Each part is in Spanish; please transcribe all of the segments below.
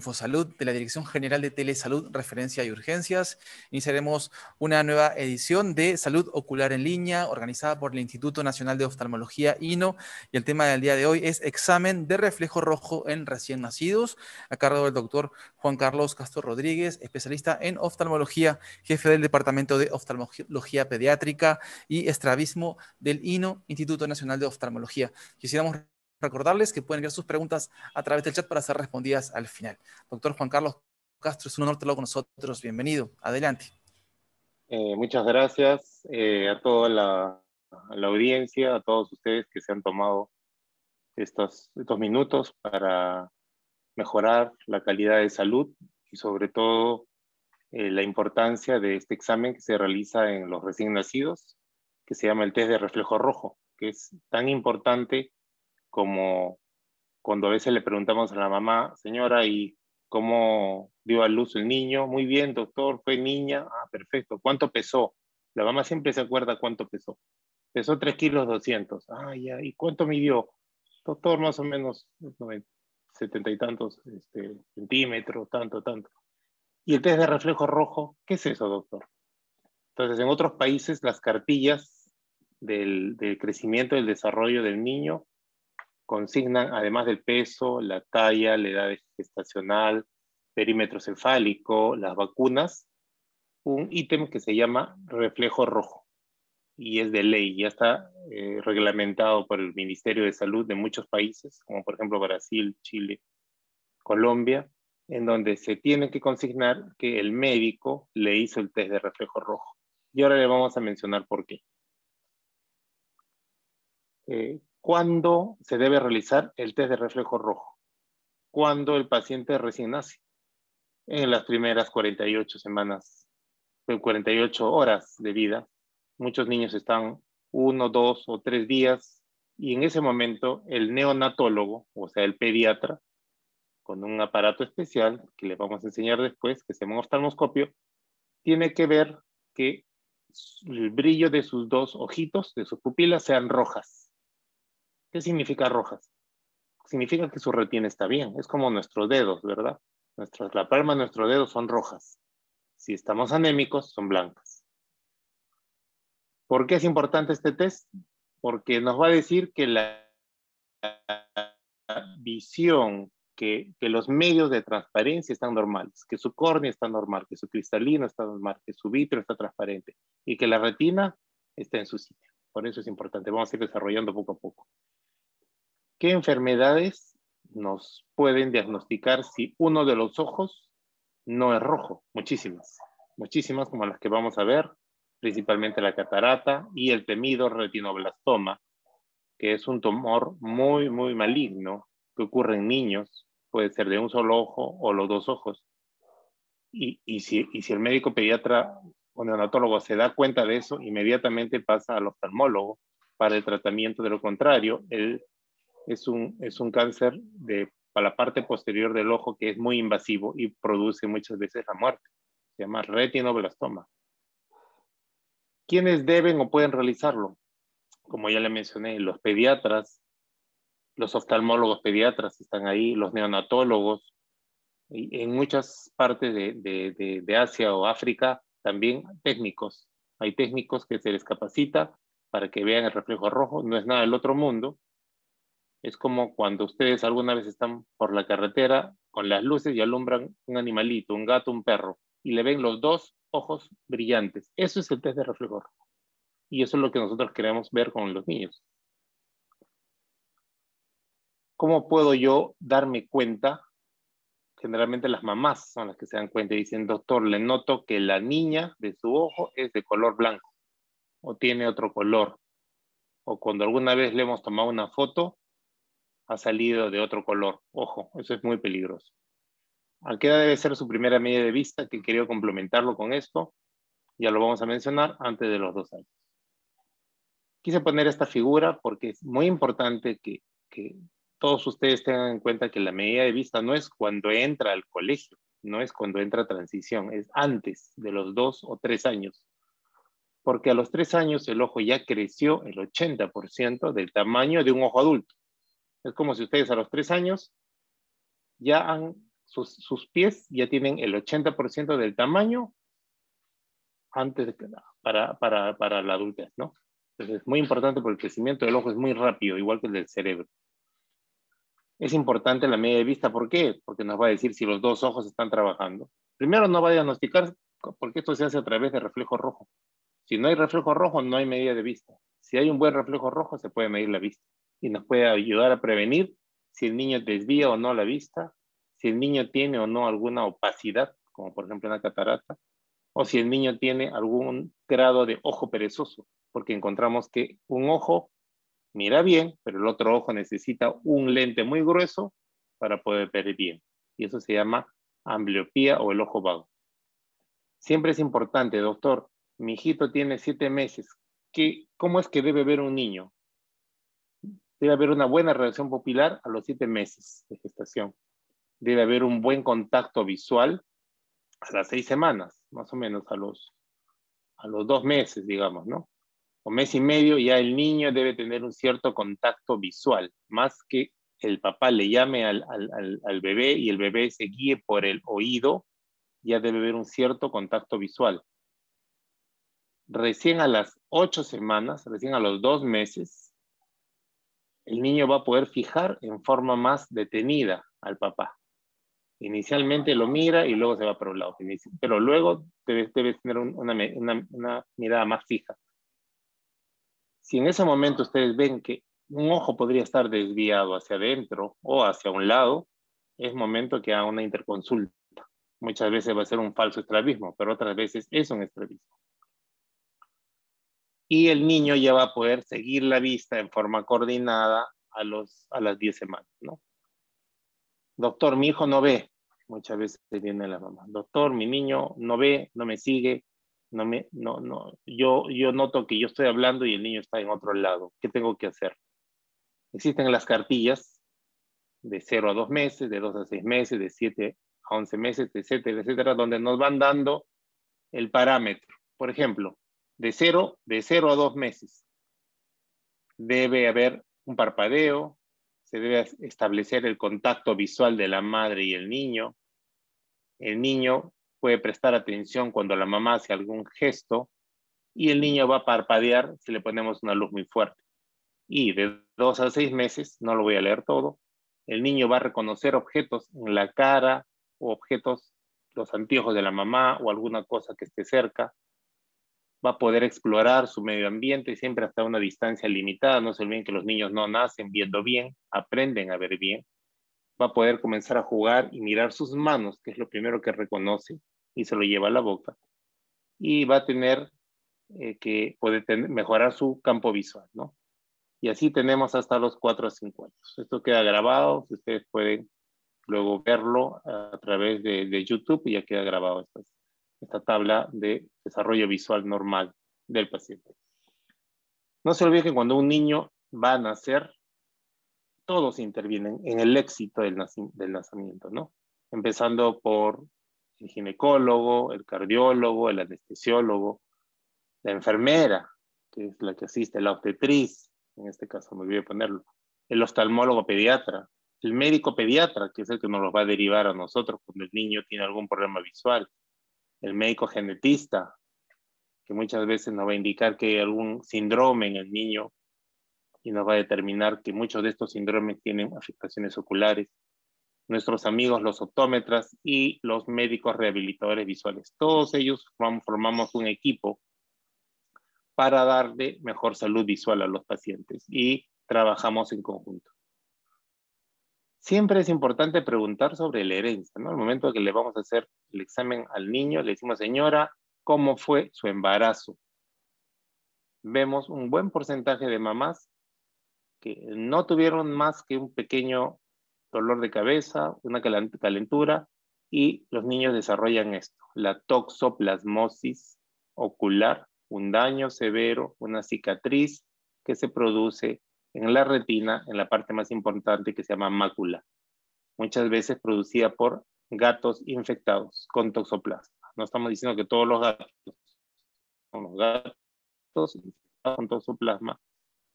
Infosalud de la Dirección General de Telesalud, Referencia y Urgencias. Iniciaremos una nueva edición de Salud Ocular en Línea, organizada por el Instituto Nacional de Oftalmología, INO. Y el tema del día de hoy es examen de reflejo rojo en recién nacidos, a cargo del doctor Juan Carlos Castro Rodríguez, especialista en oftalmología, jefe del Departamento de Oftalmología Pediátrica y Estrabismo del INO, Instituto Nacional de Oftalmología. Quisiéramos recordarles que pueden enviar sus preguntas a través del chat para ser respondidas al final. Doctor Juan Carlos Castro, es un honor tenerlo con nosotros. Bienvenido. Adelante. Eh, muchas gracias eh, a toda la, audiencia, a todos ustedes que se han tomado estos, minutos para mejorar la calidad de salud y sobre todo eh, la importancia de este examen que se realiza en los recién nacidos, que se llama el test de reflejo rojo, que es tan importante como cuando a veces le preguntamos a la mamá, señora, ¿y cómo dio a luz el niño? Muy bien, doctor, fue niña. Ah, perfecto. ¿Cuánto pesó? La mamá siempre se acuerda cuánto pesó. Pesó 3 kilos 200. Ah, ya. ¿Y cuánto midió? Doctor, más o menos 70 y tantos este, centímetros, tanto, tanto. ¿Y el test de reflejo rojo? ¿Qué es eso, doctor? Entonces, en otros países, las cartillas del, del crecimiento, del desarrollo del niño consignan, además del peso, la talla, la edad gestacional, perímetro cefálico, las vacunas, un ítem que se llama reflejo rojo. Y es de ley, ya está eh, reglamentado por el Ministerio de Salud de muchos países, como por ejemplo Brasil, Chile, Colombia, en donde se tiene que consignar que el médico le hizo el test de reflejo rojo. Y ahora le vamos a mencionar por qué. Eh, ¿Cuándo se debe realizar el test de reflejo rojo? Cuando el paciente recién nace. En las primeras 48 semanas, 48 horas de vida. Muchos niños están uno, dos o tres días y en ese momento el neonatólogo, o sea, el pediatra, con un aparato especial que le vamos a enseñar después, que se llama oftalmoscopio, tiene que ver que el brillo de sus dos ojitos, de sus pupilas, sean rojas. ¿Qué significa rojas? Significa que su retina está bien. Es como nuestros dedos, ¿verdad? Nuestras, la palma de nuestros dedos son rojas. Si estamos anémicos, son blancas. ¿Por qué es importante este test? Porque nos va a decir que la visión, que, los medios de transparencia están normales, que su córnea está normal, que su cristalino está normal, que su vitro está transparente y que la retina está en su sitio. Por eso es importante. Vamos a ir desarrollando poco a poco. ¿Qué enfermedades nos pueden diagnosticar si uno de los ojos no es rojo? Muchísimas, muchísimas como las que vamos a ver, principalmente la catarata y el temido retinoblastoma, que es un tumor muy, muy maligno que ocurre en niños, puede ser de un solo ojo o los dos ojos. Y, si, si el médico pediatra o neonatólogo se da cuenta de eso, inmediatamente pasa al oftalmólogo para el tratamiento. De lo contrario, el es un, es un cáncer de, para la parte posterior del ojo que es muy invasivo y produce muchas veces la muerte. Se llama retinoblastoma. ¿Quiénes deben o pueden realizarlo? Como ya le mencioné, los pediatras, los oftalmólogos pediatras están ahí, los neonatólogos. Y en muchas partes de, de, de Asia o África también técnicos. Hay técnicos que se les capacita para que vean el reflejo rojo. No es nada del otro mundo, es como cuando ustedes alguna vez están por la carretera con las luces y alumbran un animalito, un gato, un perro, y le ven los dos ojos brillantes. Eso es el test de reflejo. Y eso es lo que nosotros queremos ver con los niños. ¿Cómo puedo yo darme cuenta? Generalmente las mamás son las que se dan cuenta y dicen, doctor, le noto que la niña de su ojo es de color blanco o tiene otro color. O cuando alguna vez le hemos tomado una foto ha salido de otro color. Ojo, eso es muy peligroso. ¿A qué debe ser su primera media de vista? Que quería complementarlo con esto. Ya lo vamos a mencionar antes de los dos años. Quise poner esta figura porque es muy importante que, que todos ustedes tengan en cuenta que la medida de vista no es cuando entra al colegio, no es cuando entra a transición, es antes de los dos o tres años. Porque a los tres años el ojo ya creció el 80% del tamaño de un ojo adulto. Es como si ustedes a los tres años ya han sus, pies ya tienen el 80% del tamaño antes de, para, para, para la adultez, ¿no? Entonces es muy importante porque el crecimiento del ojo es muy rápido, igual que el del cerebro. Es importante la media de vista, ¿por qué? Porque nos va a decir si los dos ojos están trabajando. Primero no va a diagnosticar, porque esto se hace a través de reflejo rojo. Si no hay reflejo rojo, no hay medida de vista. Si hay un buen reflejo rojo, se puede medir la vista y nos puede ayudar a prevenir si el niño desvía o no la vista, si el niño tiene o no alguna opacidad, como por ejemplo una catarata, o si el niño tiene algún grado de ojo perezoso, porque encontramos que un ojo mira bien, pero el otro ojo necesita un lente muy grueso para poder ver bien. Y eso se llama ambliopía o el ojo vago. Siempre es importante, doctor, mi hijito tiene siete meses. ¿Qué, ¿Cómo es que debe ver un niño? Debe haber una buena reacción pupilar a los siete meses de gestación. Debe haber un buen contacto visual a las seis semanas, más o menos a los, a los dos meses, digamos, ¿no? o mes y medio, ya el niño debe tener un cierto contacto visual, más que el papá le llame al, al, bebé y el bebé se guíe por el oído, ya debe haber un cierto contacto visual. Recién a las ocho semanas, recién a los dos meses, el niño va a poder fijar en forma más detenida al papá. Inicialmente lo mira y luego se va para un lado, pero luego debe, tener una, una mirada más fija. Si en ese momento ustedes ven que un ojo podría estar desviado hacia adentro o hacia un lado, es momento que haga una interconsulta. Muchas veces va a ser un falso estrabismo, pero otras veces es un estrabismo. Y el niño ya va a poder seguir la vista en forma coordinada a, los, a las 10 semanas, ¿no? Doctor, mi hijo no ve. Muchas veces viene la mamá. Doctor, mi niño no ve, no me sigue, no me, no, no, yo, yo noto que yo estoy hablando y el niño está en otro lado. ¿Qué tengo que hacer? Existen las cartillas de 0 a 2 meses, de 2 a 6 meses, de 7 a 11 meses, etcétera, etcétera, donde nos van dando el parámetro. Por ejemplo, de 0, de 0 a 2 meses debe haber un parpadeo, se debe establecer el contacto visual de la madre y el niño. El niño puede prestar atención cuando la mamá hace algún gesto y el niño va a parpadear si le ponemos una luz muy fuerte. Y de dos a seis meses, no lo voy a leer todo, el niño va a reconocer objetos en la cara o objetos, los anteojos de la mamá o alguna cosa que esté cerca. Va a poder explorar su medio ambiente siempre hasta una distancia limitada. No se olviden que los niños no nacen viendo bien, aprenden a ver bien va a poder comenzar a jugar y mirar sus manos, que es lo primero que reconoce y se lo lleva a la boca. Y va a tener eh, que puede mejorar su campo visual, ¿no? Y así tenemos hasta los 4 a 5 años. Esto queda grabado, ustedes pueden luego verlo a través de, YouTube y ya queda grabado esta, esta tabla de desarrollo visual normal del paciente. No se olviden que cuando un niño va a nacer, todos intervienen en el éxito del, del nacimiento, ¿no? Empezando por el ginecólogo, el cardiólogo, el anestesiólogo, la enfermera, que es la que asiste, la obstetriz, en este caso me olvidé ponerlo, el oftalmólogo pediatra, el médico pediatra, que es el que nos lo va a derivar a nosotros cuando el niño tiene algún problema visual, el médico genetista, que muchas veces nos va a indicar que hay algún síndrome en el niño y nos va a determinar que muchos de estos síndromes tienen afectaciones oculares. Nuestros amigos los optómetras y los médicos rehabilitadores visuales. Todos ellos formamos un equipo para darle mejor salud visual a los pacientes y trabajamos en conjunto. Siempre es importante preguntar sobre la herencia, ¿no? Al momento que le vamos a hacer el examen al niño, le decimos, señora, ¿cómo fue su embarazo? Vemos un buen porcentaje de mamás que no tuvieron más que un pequeño dolor de cabeza, una calentura, y los niños desarrollan esto, la toxoplasmosis ocular, un daño severo, una cicatriz que se produce en la retina, en la parte más importante que se llama mácula, muchas veces producida por gatos infectados con toxoplasma. No estamos diciendo que todos los gatos los gatos infectados con toxoplasma,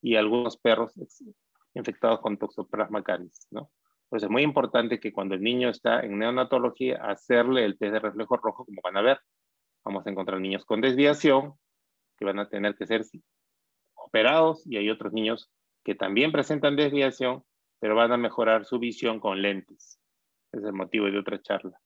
y algunos perros infectados con Toxoplasma caris, ¿no? Pues es muy importante que cuando el niño está en neonatología, hacerle el test de reflejo rojo, como van a ver. Vamos a encontrar niños con desviación, que van a tener que ser operados, y hay otros niños que también presentan desviación, pero van a mejorar su visión con lentes. Es el motivo de otra charla.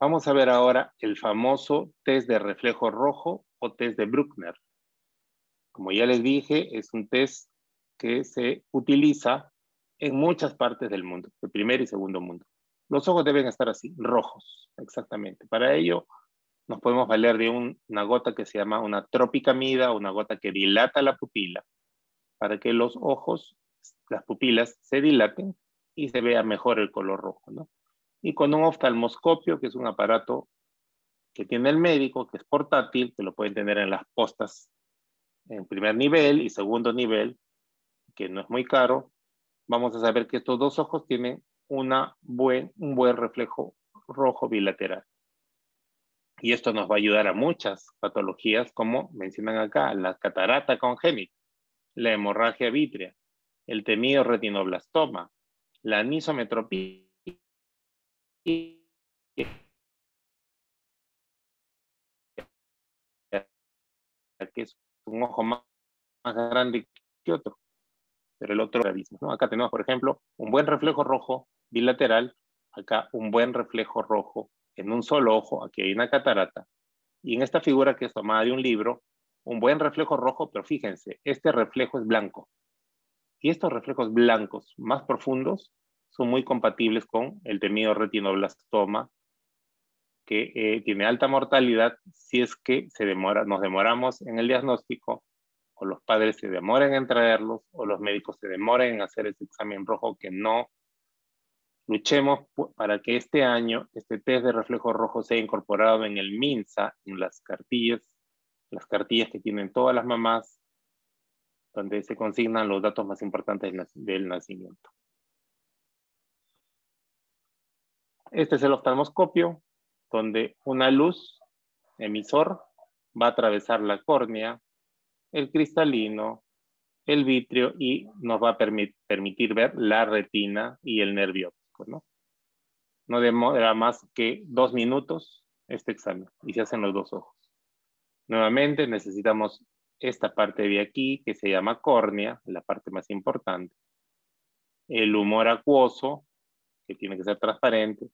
Vamos a ver ahora el famoso test de reflejo rojo o test de Bruckner. Como ya les dije, es un test que se utiliza en muchas partes del mundo, de primer y segundo mundo. Los ojos deben estar así, rojos, exactamente. Para ello, nos podemos valer de una gota que se llama una tropicamida, una gota que dilata la pupila, para que los ojos, las pupilas, se dilaten y se vea mejor el color rojo, ¿no? y con un oftalmoscopio, que es un aparato que tiene el médico, que es portátil, que lo pueden tener en las postas en primer nivel y segundo nivel, que no es muy caro, vamos a saber que estos dos ojos tienen una buen, un buen reflejo rojo bilateral. Y esto nos va a ayudar a muchas patologías, como mencionan acá, la catarata congénita, la hemorragia vítrea, el temido retinoblastoma, la anisometropía que es un ojo más, grande que otro, pero el otro ¿no? Acá tenemos, por ejemplo, un buen reflejo rojo bilateral, acá un buen reflejo rojo en un solo ojo, aquí hay una catarata, y en esta figura que es tomada de un libro, un buen reflejo rojo, pero fíjense, este reflejo es blanco. Y estos reflejos blancos más profundos son muy compatibles con el temido retinoblastoma, que eh, tiene alta mortalidad si es que se demora, nos demoramos en el diagnóstico, o los padres se demoran en traerlos, o los médicos se demoran en hacer ese examen rojo, que no luchemos para que este año este test de reflejo rojo sea incorporado en el MINSA, en las cartillas, las cartillas que tienen todas las mamás, donde se consignan los datos más importantes del nacimiento. Este es el oftalmoscopio, donde una luz emisor va a atravesar la córnea, el cristalino, el vitrio y nos va a permitir ver la retina y el nervio ¿no? No demora más que dos minutos este examen y se hacen los dos ojos. Nuevamente necesitamos esta parte de aquí que se llama córnea, la parte más importante. El humor acuoso, que tiene que ser transparente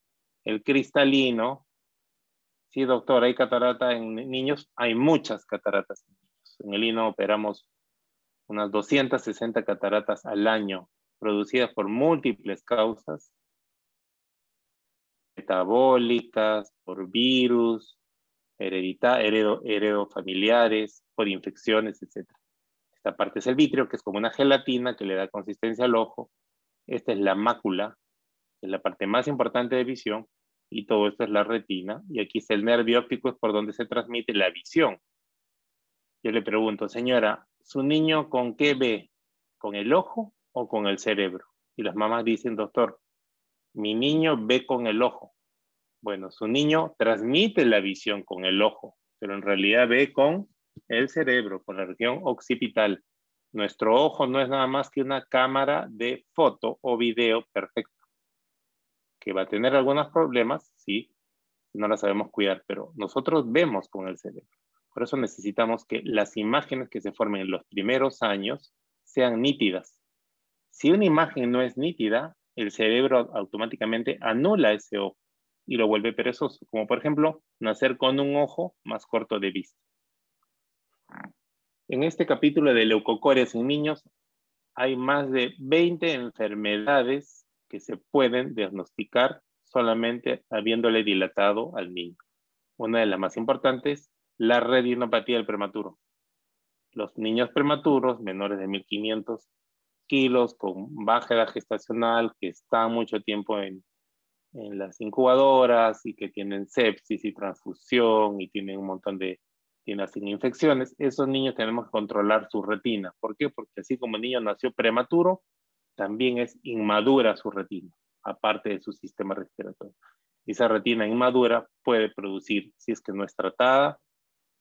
el cristalino. Sí, doctor, hay catarata en niños. Hay muchas cataratas en niños. En el INO operamos unas 260 cataratas al año, producidas por múltiples causas, metabólicas, por virus, heredita, heredo, heredofamiliares, por infecciones, etc. Esta parte es el vitrio, que es como una gelatina que le da consistencia al ojo. Esta es la mácula, que es la parte más importante de visión y todo esto es la retina, y aquí está el nervio óptico, es por donde se transmite la visión. Yo le pregunto, señora, ¿su niño con qué ve? ¿Con el ojo o con el cerebro? Y las mamás dicen, doctor, mi niño ve con el ojo. Bueno, su niño transmite la visión con el ojo, pero en realidad ve con el cerebro, con la región occipital. Nuestro ojo no es nada más que una cámara de foto o video perfecta que va a tener algunos problemas, sí, no la sabemos cuidar, pero nosotros vemos con el cerebro. Por eso necesitamos que las imágenes que se formen en los primeros años sean nítidas. Si una imagen no es nítida, el cerebro automáticamente anula ese ojo y lo vuelve perezoso, como por ejemplo nacer con un ojo más corto de vista. En este capítulo de leucocorias en niños hay más de 20 enfermedades que se pueden diagnosticar solamente habiéndole dilatado al niño. Una de las más importantes, la retinopatía del prematuro. Los niños prematuros menores de 1500 kilos con baja edad gestacional que están mucho tiempo en, en las incubadoras y que tienen sepsis y transfusión y tienen un montón de tienen infecciones, esos niños tenemos que controlar su retina. ¿Por qué? Porque así como el niño nació prematuro, también es inmadura su retina, aparte de su sistema respiratorio. Esa retina inmadura puede producir, si es que no es tratada,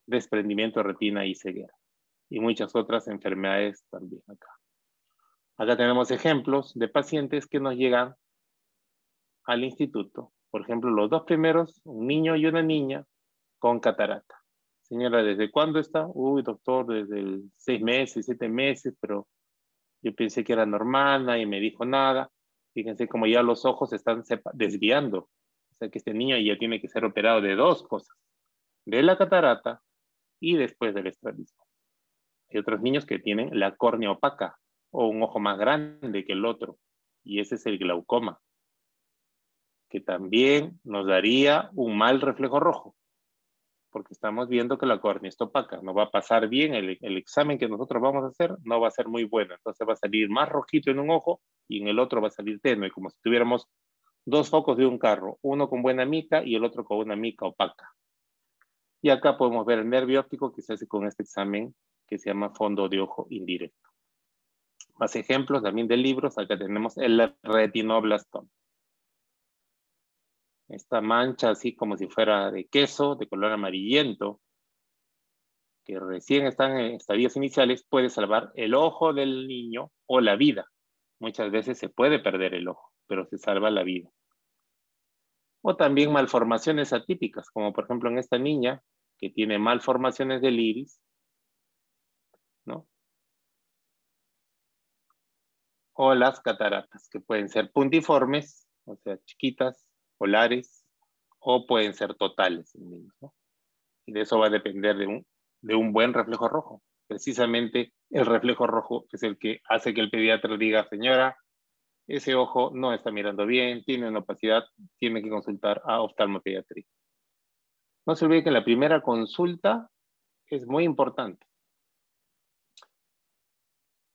desprendimiento de retina y ceguera. Y muchas otras enfermedades también acá. Acá tenemos ejemplos de pacientes que nos llegan al instituto. Por ejemplo, los dos primeros, un niño y una niña con catarata. Señora, ¿desde cuándo está? Uy, doctor, desde seis meses, siete meses, pero yo pensé que era normal, nadie me dijo nada. Fíjense como ya los ojos están desviando. O sea que este niño ya tiene que ser operado de dos cosas. De la catarata y después del estrabismo. Hay otros niños que tienen la córnea opaca o un ojo más grande que el otro. Y ese es el glaucoma, que también nos daría un mal reflejo rojo, porque estamos viendo que la córnea está opaca. No va a pasar bien el, el examen que nosotros vamos a hacer, no va a ser muy bueno. Entonces va a salir más rojito en un ojo y en el otro va a salir tenue, como si tuviéramos dos focos de un carro, uno con buena mica y el otro con una mica opaca. Y acá podemos ver el nervio óptico que se hace con este examen que se llama fondo de ojo indirecto. Más ejemplos también de libros. Acá tenemos el retinoblastoma. Esta mancha así como si fuera de queso, de color amarillento, que recién están en estadios iniciales, puede salvar el ojo del niño o la vida. Muchas veces se puede perder el ojo, pero se salva la vida. O también malformaciones atípicas, como por ejemplo en esta niña que tiene malformaciones del iris, ¿no? O las cataratas, que pueden ser puntiformes, o sea, chiquitas, polares, o pueden ser totales ¿no? Y de eso va a depender de un, de un buen reflejo rojo. Precisamente el reflejo rojo es el que hace que el pediatra diga, señora, ese ojo no está mirando bien, tiene una opacidad, tiene que consultar a oftalmopediatría. No se olvide que la primera consulta es muy importante.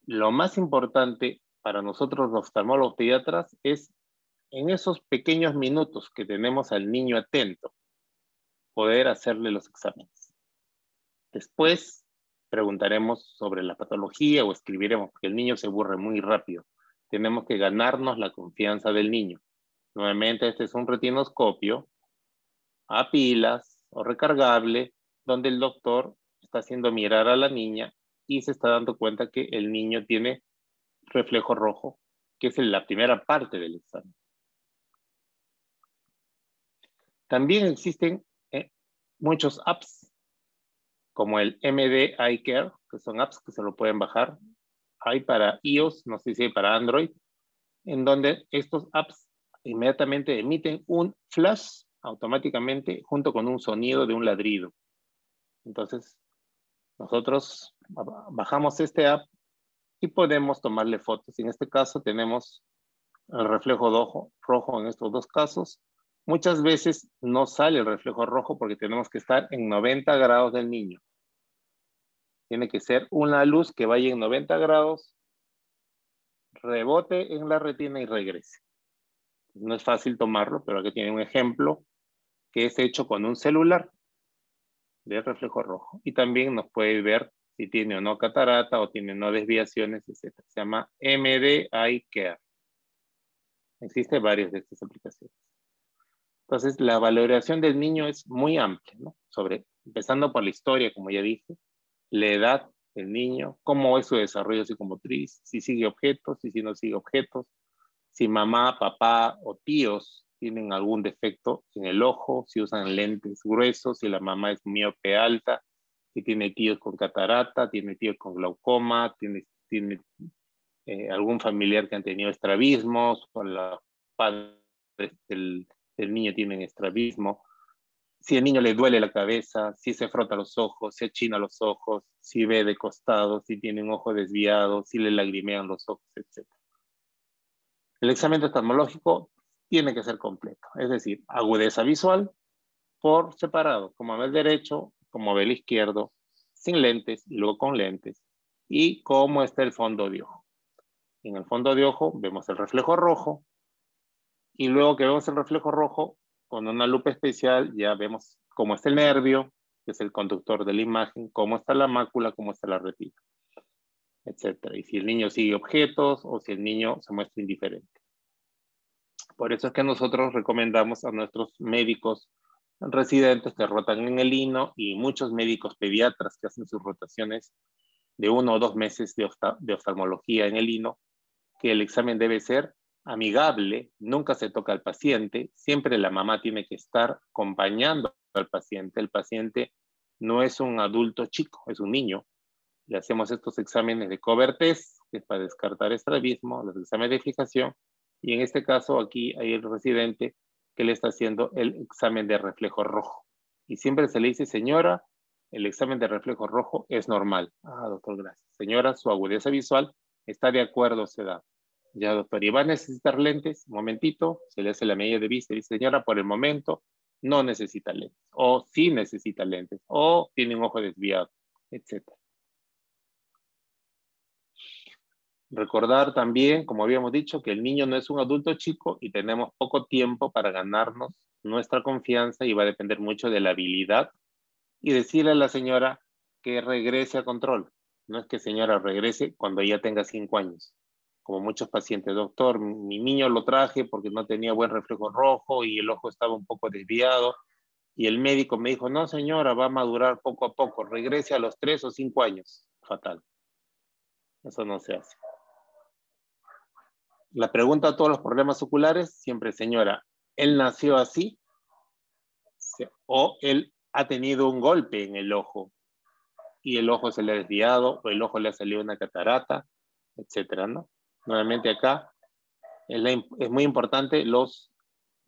Lo más importante para nosotros los oftalmólogos pediatras es en esos pequeños minutos que tenemos al niño atento, poder hacerle los exámenes. Después preguntaremos sobre la patología o escribiremos, porque el niño se aburre muy rápido. Tenemos que ganarnos la confianza del niño. Nuevamente, este es un retinoscopio a pilas, o recargable, donde el doctor está haciendo mirar a la niña y se está dando cuenta que el niño tiene reflejo rojo, que es la primera parte del examen. También existen eh, muchos apps, como el MD Eye Care, que son apps que se lo pueden bajar. Hay para iOS, no sé si hay para Android, en donde estos apps inmediatamente emiten un flash automáticamente junto con un sonido de un ladrido. Entonces, nosotros bajamos este app y podemos tomarle fotos. En este caso tenemos el reflejo rojo, rojo en estos dos casos. Muchas veces no sale el reflejo rojo porque tenemos que estar en 90 grados del niño. Tiene que ser una luz que vaya en 90 grados, rebote en la retina y regrese. No es fácil tomarlo, pero aquí tiene un ejemplo que es hecho con un celular de reflejo rojo. Y también nos puede ver si tiene o no catarata o tiene no desviaciones, etc. Se llama MD Eye Care. Existen varias de estas aplicaciones. Entonces, la valoración del niño es muy amplia, ¿no? Sobre, empezando por la historia, como ya dije, la edad del niño, cómo es su desarrollo psicomotriz, si sigue objetos, y si no sigue objetos, si mamá, papá o tíos tienen algún defecto en el ojo, si usan lentes gruesos, si la mamá es miope alta, si tiene tíos con catarata, tiene tíos con glaucoma, tiene, tiene eh, algún familiar que han tenido estrabismos, o los padres del, niño tienen estrabismo, si al niño le duele la cabeza, si se frota los ojos, si achina los ojos, si ve de costado, si tiene un ojo desviado, si le lagrimean los ojos, etc. El examen oftalmológico tiene que ser completo. Es decir, agudeza visual por separado, como ve el derecho, como ve el izquierdo, sin lentes y luego con lentes. Y cómo está el fondo de ojo. En el fondo de ojo vemos el reflejo rojo y luego que vemos el reflejo rojo, con una lupa especial ya vemos cómo está el nervio, que es el conductor de la imagen, cómo está la mácula, cómo está la retina, etc. Y si el niño sigue objetos o si el niño se muestra indiferente. Por eso es que nosotros recomendamos a nuestros médicos residentes que rotan en el INO y muchos médicos pediatras que hacen sus rotaciones de uno o dos meses de, oftalmología en el INO, que el examen debe ser amigable, nunca se toca al paciente, siempre la mamá tiene que estar acompañando al paciente. El paciente no es un adulto chico, es un niño. Le hacemos estos exámenes de cover que es para descartar estrabismo, los exámenes de fijación, y en este caso aquí hay el residente que le está haciendo el examen de reflejo rojo. Y siempre se le dice, señora, el examen de reflejo rojo es normal. Ah, doctor, gracias. Señora, su agudeza visual está de acuerdo a su edad. Ya, doctor, ¿y va a necesitar lentes? Un momentito, se le hace la medida de vista dice, señora, por el momento no necesita lentes, o sí necesita lentes, o tiene un ojo desviado, etc. Recordar también, como habíamos dicho, que el niño no es un adulto chico y tenemos poco tiempo para ganarnos nuestra confianza y va a depender mucho de la habilidad y decirle a la señora que regrese a control. No es que señora regrese cuando ya tenga cinco años. Como muchos pacientes, doctor, mi niño lo traje porque no tenía buen reflejo rojo y el ojo estaba un poco desviado. Y el médico me dijo, no señora, va a madurar poco a poco, regrese a los tres o cinco años. Fatal. Eso no se hace. La pregunta a todos los problemas oculares, siempre, señora, ¿él nació así? ¿O él ha tenido un golpe en el ojo y el ojo se le ha desviado o el ojo le ha salido una catarata, etcétera, ¿no? Nuevamente acá es, es muy importante los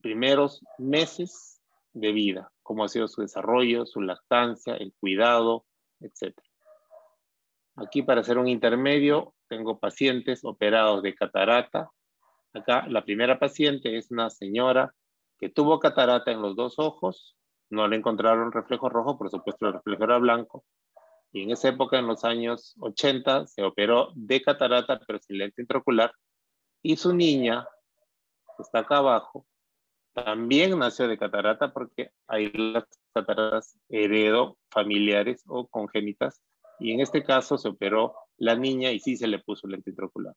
primeros meses de vida, cómo ha sido su desarrollo, su lactancia, el cuidado, etcétera. Aquí para hacer un intermedio tengo pacientes operados de catarata. Acá la primera paciente es una señora que tuvo catarata en los dos ojos no le encontraron reflejo rojo, por supuesto el reflejo era blanco. Y en esa época, en los años 80, se operó de catarata, pero sin lente intraocular. Y su niña, que está acá abajo, también nació de catarata porque hay las cataratas heredo familiares o congénitas. Y en este caso se operó la niña y sí se le puso lente intraocular.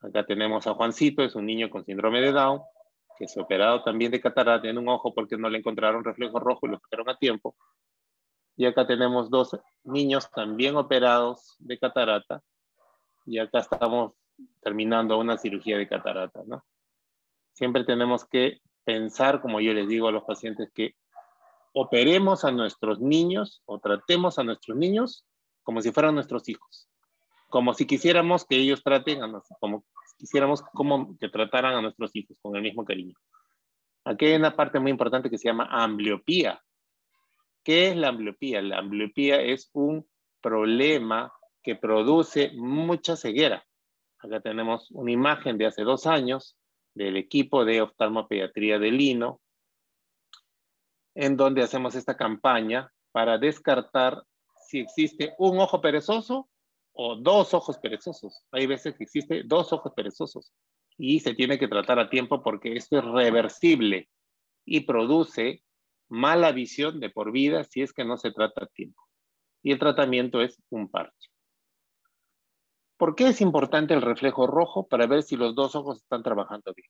Acá tenemos a Juancito, es un niño con síndrome de Down, que se ha operado también de catarata en un ojo porque no le encontraron reflejo rojo y lo sacaron a tiempo. Y acá tenemos dos niños también operados de catarata. Y acá estamos terminando una cirugía de catarata, ¿no? Siempre tenemos que pensar, como yo les digo a los pacientes, que operemos a nuestros niños o tratemos a nuestros niños como si fueran nuestros hijos. Como si quisiéramos que ellos traten a nosotros, como quisiéramos como que trataran a nuestros hijos con el mismo cariño. Aquí hay una parte muy importante que se llama ambliopía. ¿Qué es la ambliopía? La ambliopía es un problema que produce mucha ceguera. Acá tenemos una imagen de hace dos años del equipo de oftalmopediatría de Lino, en donde hacemos esta campaña para descartar si existe un ojo perezoso o dos ojos perezosos. Hay veces que existe dos ojos perezosos y se tiene que tratar a tiempo porque esto es reversible y produce mala visión de por vida si es que no se trata a tiempo. Y el tratamiento es un parche. ¿Por qué es importante el reflejo rojo? Para ver si los dos ojos están trabajando bien.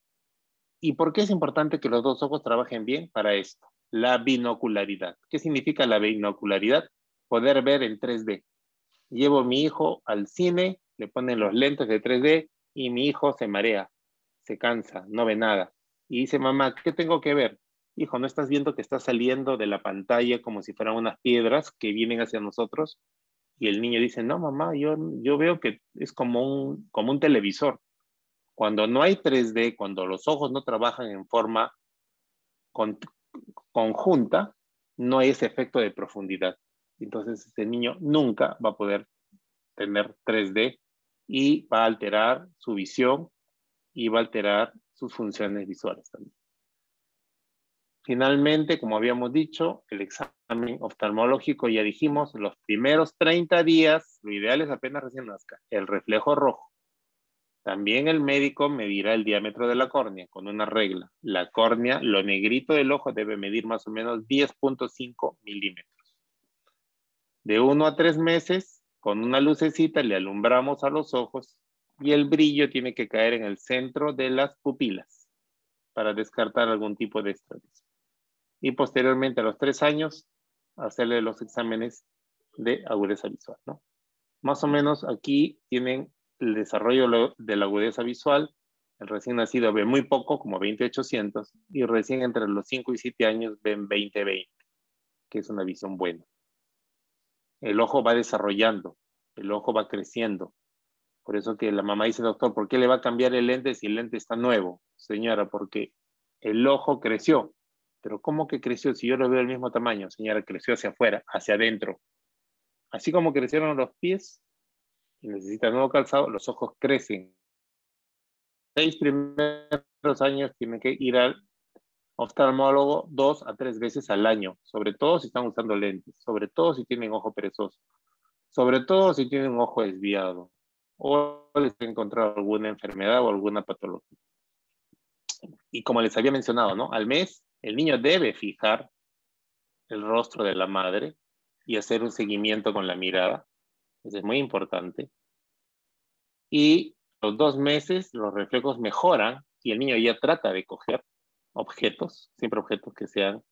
¿Y por qué es importante que los dos ojos trabajen bien? Para esto, la binocularidad. ¿Qué significa la binocularidad? Poder ver en 3D llevo a mi hijo al cine, le ponen los lentes de 3D y mi hijo se marea, se cansa, no ve nada. Y dice, mamá, ¿qué tengo que ver? Hijo, ¿no estás viendo que está saliendo de la pantalla como si fueran unas piedras que vienen hacia nosotros? Y el niño dice, no, mamá, yo, yo veo que es como un, como un televisor. Cuando no hay 3D, cuando los ojos no trabajan en forma conjunta, no hay ese efecto de profundidad. Entonces, este niño nunca va a poder tener 3D y va a alterar su visión y va a alterar sus funciones visuales también. Finalmente, como habíamos dicho, el examen oftalmológico, ya dijimos, los primeros 30 días, lo ideal es apenas recién nazca, el reflejo rojo. También el médico medirá el diámetro de la córnea con una regla. La córnea, lo negrito del ojo debe medir más o menos 10.5 milímetros. De uno a tres meses, con una lucecita le alumbramos a los ojos y el brillo tiene que caer en el centro de las pupilas para descartar algún tipo de estrés. Y posteriormente a los tres años, hacerle los exámenes de agudeza visual. Más o menos aquí tienen el desarrollo de la agudeza visual, el recién nacido ve muy poco, como 20-800, y recién entre los 5 y 7 años ven 20-20, que es una visión buena. El ojo va desarrollando, el ojo va creciendo. Por eso que la mamá dice, doctor, ¿por qué le va a cambiar el lente si el lente está nuevo? Señora, porque el ojo creció. Pero ¿cómo que creció si yo lo veo del mismo tamaño? Señora, creció hacia afuera, hacia adentro. Así como crecieron los pies y necesitan nuevo calzado, los ojos crecen seis primeros años tienen que ir al oftalmólogo dos a tres veces al año, sobre todo si están usando lentes, sobre todo si tienen ojo perezoso, sobre todo si tienen un ojo desviado o les han encontrado alguna enfermedad o alguna patología. Y como les había mencionado, ¿no? Al mes el niño debe fijar el rostro de la madre y hacer un seguimiento con la mirada. Eso es muy importante. Y los dos meses los reflejos mejoran y el niño ya trata de coger objetos, siempre objetos que sean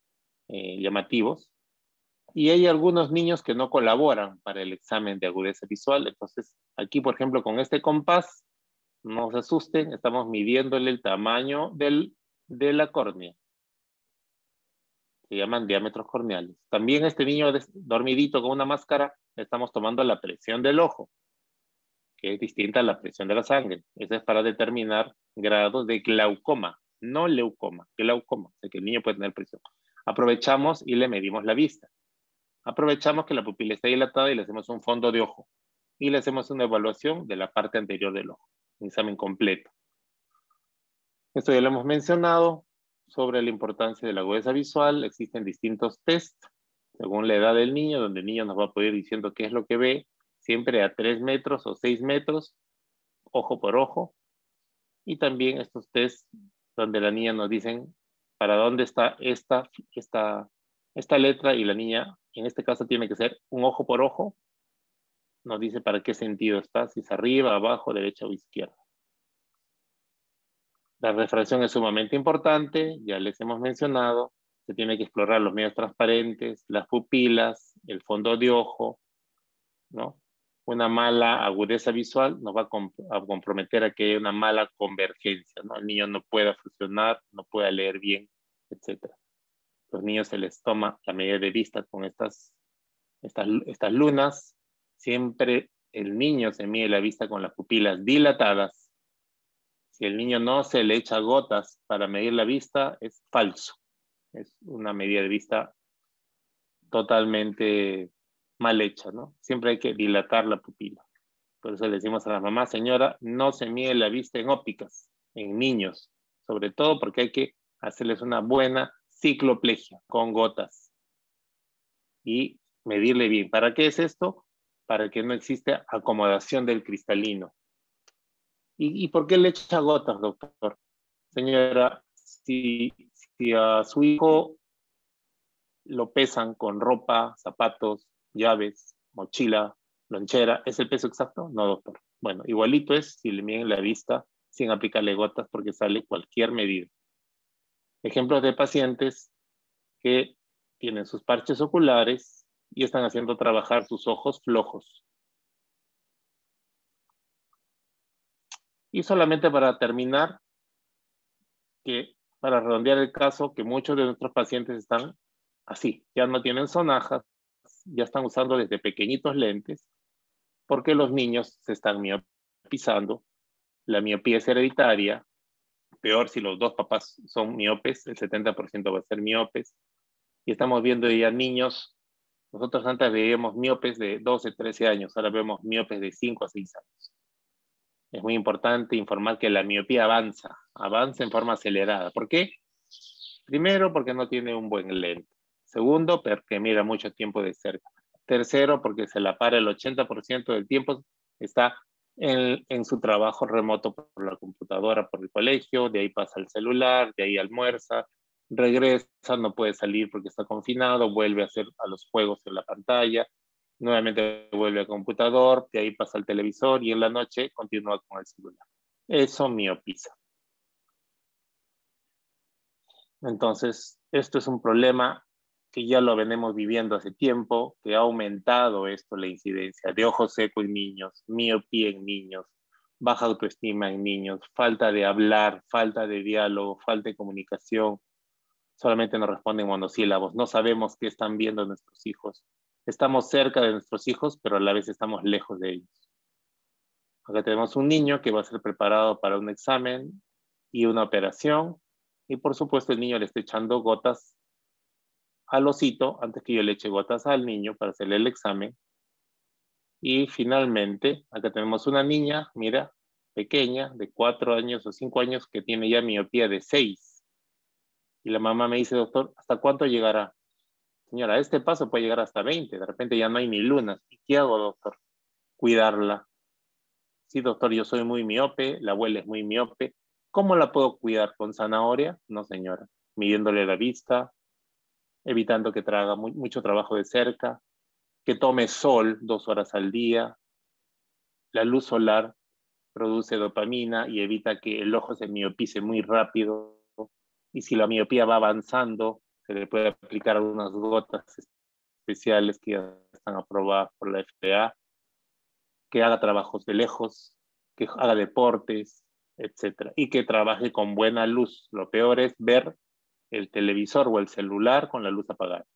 eh, llamativos. Y hay algunos niños que no colaboran para el examen de agudeza visual. Entonces, aquí, por ejemplo, con este compás, no se asusten, estamos midiéndole el tamaño del, de la córnea. Se llaman diámetros corneales. También este niño dormidito con una máscara, estamos tomando la presión del ojo que es distinta a la presión de la sangre. Esa es para determinar grados de glaucoma, no leucoma, glaucoma, o sea que el niño puede tener presión. Aprovechamos y le medimos la vista. Aprovechamos que la pupila está dilatada y le hacemos un fondo de ojo. Y le hacemos una evaluación de la parte anterior del ojo, un examen completo. Esto ya lo hemos mencionado sobre la importancia de la agudeza visual. Existen distintos test según la edad del niño, donde el niño nos va a poder ir diciendo qué es lo que ve, siempre a 3 metros o 6 metros, ojo por ojo. Y también estos test donde la niña nos dicen para dónde está esta, esta, esta letra y la niña, en este caso, tiene que ser un ojo por ojo. Nos dice para qué sentido está, si es arriba, abajo, derecha o izquierda. La refracción es sumamente importante, ya les hemos mencionado. Se tiene que explorar los medios transparentes, las pupilas, el fondo de ojo, ¿no? Una mala agudeza visual nos va a, comprometer a que haya una mala convergencia, ¿no? El niño no pueda funcionar, no pueda leer bien, etc. Los niños se les toma la medida de vista con estas, estas, estas lunas. Siempre el niño se mide la vista con las pupilas dilatadas. Si el niño no se le echa gotas para medir la vista, es falso. Es una medida de vista totalmente mal hecha, ¿no? Siempre hay que dilatar la pupila. Por eso le decimos a la mamá, señora, no se mide la vista en ópticas, en niños, sobre todo porque hay que hacerles una buena cicloplegia con gotas y medirle bien. ¿Para qué es esto? Para que no exista acomodación del cristalino. ¿Y, por qué le echa gotas, doctor? Señora, si, si a su hijo lo pesan con ropa, zapatos, llaves, mochila, lonchera, ¿es el peso exacto? No, doctor. Bueno, igualito es si le miden la vista sin aplicarle gotas porque sale cualquier medida. Ejemplos de pacientes que tienen sus parches oculares y están haciendo trabajar sus ojos flojos. Y solamente para terminar, que para redondear el caso, que muchos de nuestros pacientes están así, ya no tienen sonajas, ya están usando desde pequeñitos lentes porque los niños se están miopizando. La miopía es hereditaria. Peor si los dos papás son miopes, el 70% va a ser miopes. Y estamos viendo ya niños, nosotros antes veíamos miopes de 12, 13 años, ahora vemos miopes de 5 a 6 años. Es muy importante informar que la miopía avanza, avanza en forma acelerada. ¿Por qué? Primero, porque no tiene un buen lente. Segundo, porque mira mucho tiempo de cerca. Tercero, porque se la para el 80% del tiempo, está en, su trabajo remoto por la computadora, por el colegio, de ahí pasa al celular, de ahí almuerza, regresa, no puede salir porque está confinado, vuelve a hacer a los juegos en la pantalla, nuevamente vuelve al computador, de ahí pasa al televisor y en la noche continúa con el celular. Eso miopiza. Entonces, esto es un problema que ya lo venimos viviendo hace tiempo, que ha aumentado esto, la incidencia de ojo seco en niños, miopía en niños, baja autoestima en niños, falta de hablar, falta de diálogo, falta de comunicación. Solamente nos responden monosílabos. No sabemos qué están viendo nuestros hijos. Estamos cerca de nuestros hijos, pero a la vez estamos lejos de ellos. Acá tenemos un niño que va a ser preparado para un examen y una operación. Y por supuesto el niño le está echando gotas al osito antes que yo le eche gotas al niño para hacerle el examen. Y finalmente, acá tenemos una niña, mira, pequeña, de cuatro años o cinco años, que tiene ya miopía de seis. Y la mamá me dice, doctor, ¿hasta cuánto llegará? Señora, este paso puede llegar hasta 20, de repente ya no hay ni lunas. ¿Y qué hago, doctor? Cuidarla. Sí, doctor, yo soy muy miope, la abuela es muy miope. ¿Cómo la puedo cuidar? ¿Con zanahoria? No, señora. Midiéndole la vista, evitando que traga mucho trabajo de cerca, que tome sol dos horas al día. La luz solar produce dopamina y evita que el ojo se miopice muy rápido. Y si la miopía va avanzando, se le puede aplicar algunas gotas especiales que ya están aprobadas por la FDA, que haga trabajos de lejos, que haga deportes, etc. Y que trabaje con buena luz. Lo peor es ver el televisor o el celular con la luz apagada.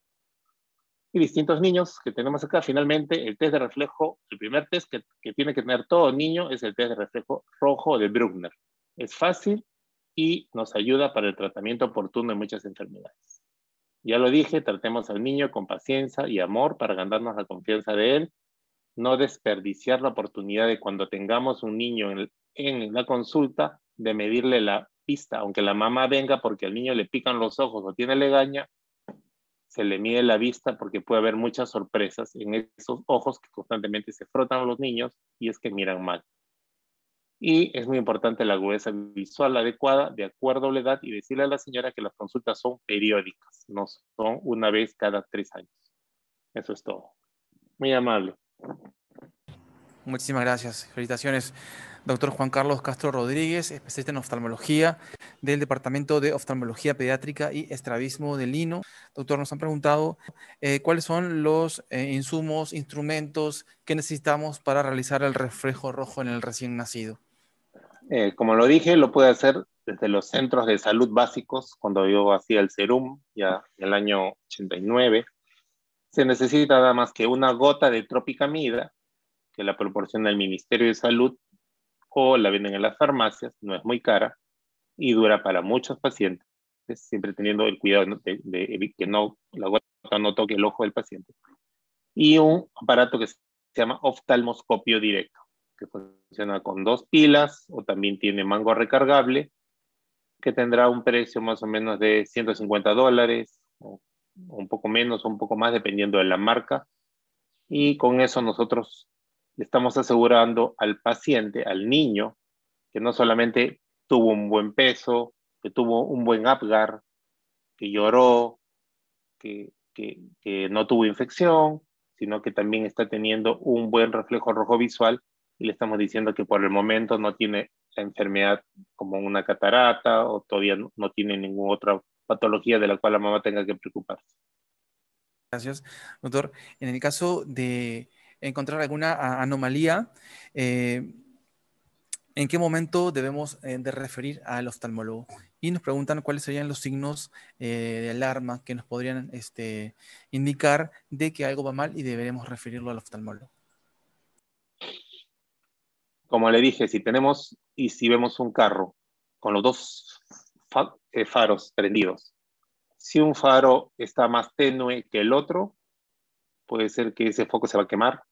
Y distintos niños que tenemos acá, finalmente el test de reflejo, el primer test que, que tiene que tener todo niño es el test de reflejo rojo de Bruckner. Es fácil y nos ayuda para el tratamiento oportuno de muchas enfermedades. Ya lo dije, tratemos al niño con paciencia y amor para ganarnos la confianza de él, no desperdiciar la oportunidad de cuando tengamos un niño en, en la consulta de medirle la pista, aunque la mamá venga porque al niño le pican los ojos o tiene legaña, se le mide la vista porque puede haber muchas sorpresas en esos ojos que constantemente se frotan los niños y es que miran mal. Y es muy importante la agudeza visual adecuada de acuerdo a la edad y decirle a la señora que las consultas son periódicas, no son una vez cada tres años. Eso es todo. Muy amable. Muchísimas gracias. Felicitaciones doctor Juan Carlos Castro Rodríguez, especialista en oftalmología del Departamento de Oftalmología Pediátrica y Estrabismo del Lino. Doctor, nos han preguntado eh, cuáles son los eh, insumos, instrumentos que necesitamos para realizar el reflejo rojo en el recién nacido. Eh, como lo dije, lo puede hacer desde los centros de salud básicos, cuando yo hacía el serum, ya en el año 89. Se necesita nada más que una gota de tropicamida, que la proporciona el Ministerio de Salud, o la venden en las farmacias, no es muy cara y dura para muchos pacientes, siempre teniendo el cuidado de, que no, la gota no toque el ojo del paciente. Y un aparato que se llama oftalmoscopio directo, que funciona con dos pilas o también tiene mango recargable, que tendrá un precio más o menos de 150 dólares, o un poco menos o un poco más, dependiendo de la marca. Y con eso nosotros le estamos asegurando al paciente, al niño, que no solamente tuvo un buen peso, que tuvo un buen Apgar, que lloró, que, no tuvo infección, sino que también está teniendo un buen reflejo rojo visual y le estamos diciendo que por el momento no tiene la enfermedad como una catarata o todavía no, no tiene ninguna otra patología de la cual la mamá tenga que preocuparse. Gracias, doctor. En el caso de encontrar alguna anomalía, eh, ¿en qué momento debemos eh, de referir al oftalmólogo? Y nos preguntan cuáles serían los signos eh, de alarma que nos podrían este, indicar de que algo va mal y deberemos referirlo al oftalmólogo. Como le dije, si tenemos y si vemos un carro con los dos faros prendidos, si un faro está más tenue que el otro, puede ser que ese foco se va a quemar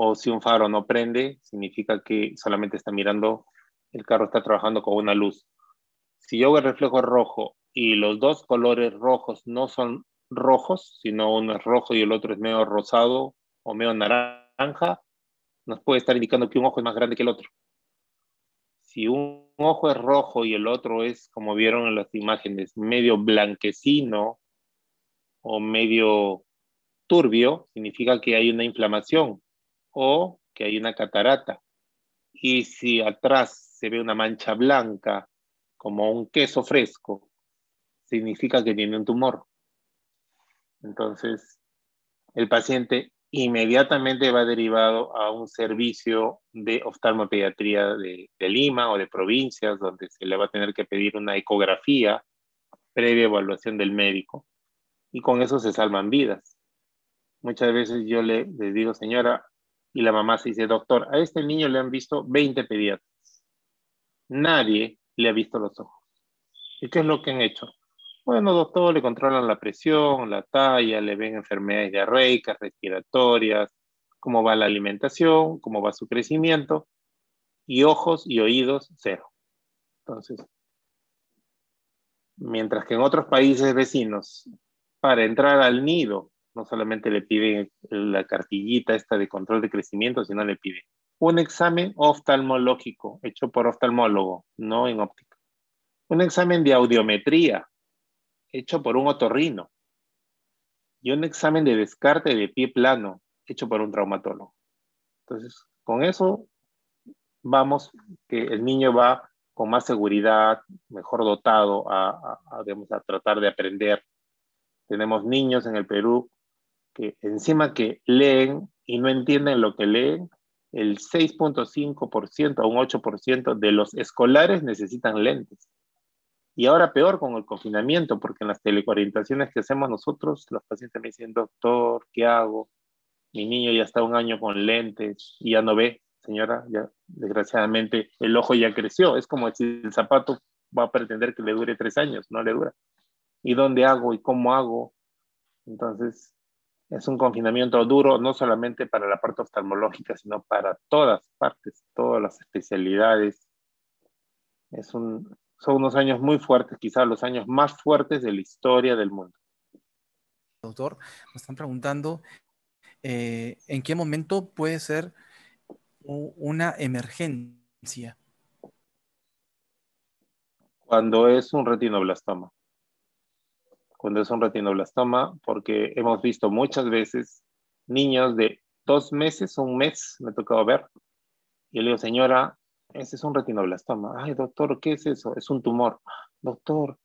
o si un faro no prende, significa que solamente está mirando, el carro está trabajando con una luz. Si yo veo el reflejo rojo y los dos colores rojos no son rojos, sino uno es rojo y el otro es medio rosado o medio naranja, nos puede estar indicando que un ojo es más grande que el otro. Si un ojo es rojo y el otro es, como vieron en las imágenes, medio blanquecino o medio turbio, significa que hay una inflamación o que hay una catarata. Y si atrás se ve una mancha blanca, como un queso fresco, significa que tiene un tumor. Entonces, el paciente inmediatamente va derivado a un servicio de oftalmopediatría de, de, Lima o de provincias, donde se le va a tener que pedir una ecografía previa evaluación del médico. Y con eso se salvan vidas. Muchas veces yo le, le digo, señora, y la mamá se dice, doctor, a este niño le han visto 20 pediatras. Nadie le ha visto los ojos. ¿Y qué es lo que han hecho? Bueno, doctor, le controlan la presión, la talla, le ven enfermedades diarreicas, respiratorias, cómo va la alimentación, cómo va su crecimiento, y ojos y oídos, cero. Entonces, mientras que en otros países vecinos, para entrar al nido, no solamente le piden la cartillita esta de control de crecimiento, sino le piden un examen oftalmológico hecho por oftalmólogo, no en óptica. Un examen de audiometría hecho por un otorrino y un examen de descarte de pie plano hecho por un traumatólogo. Entonces, con eso vamos, que el niño va con más seguridad, mejor dotado a, a, tratar de aprender. Tenemos niños en el Perú que encima que leen y no entienden lo que leen, el 6.5% a un 8% de los escolares necesitan lentes. Y ahora peor con el confinamiento, porque en las teleorientaciones que hacemos nosotros, los pacientes me dicen, doctor, ¿qué hago? Mi niño ya está un año con lentes y ya no ve, señora, ya desgraciadamente el ojo ya creció. Es como si el zapato va a pretender que le dure tres años, no le dura. ¿Y dónde hago y cómo hago? Entonces, es un confinamiento duro, no solamente para la parte oftalmológica, sino para todas partes, todas las especialidades. Es un, son unos años muy fuertes, quizás los años más fuertes de la historia del mundo. Doctor, me están preguntando eh, en qué momento puede ser una emergencia. Cuando es un retinoblastoma. Cuando es un retinoblastoma, porque hemos visto muchas veces niños de dos meses, un mes, me ha tocado ver, y le digo, señora, ese es un retinoblastoma. Ay, doctor, ¿qué es eso? Es un tumor. Doctor,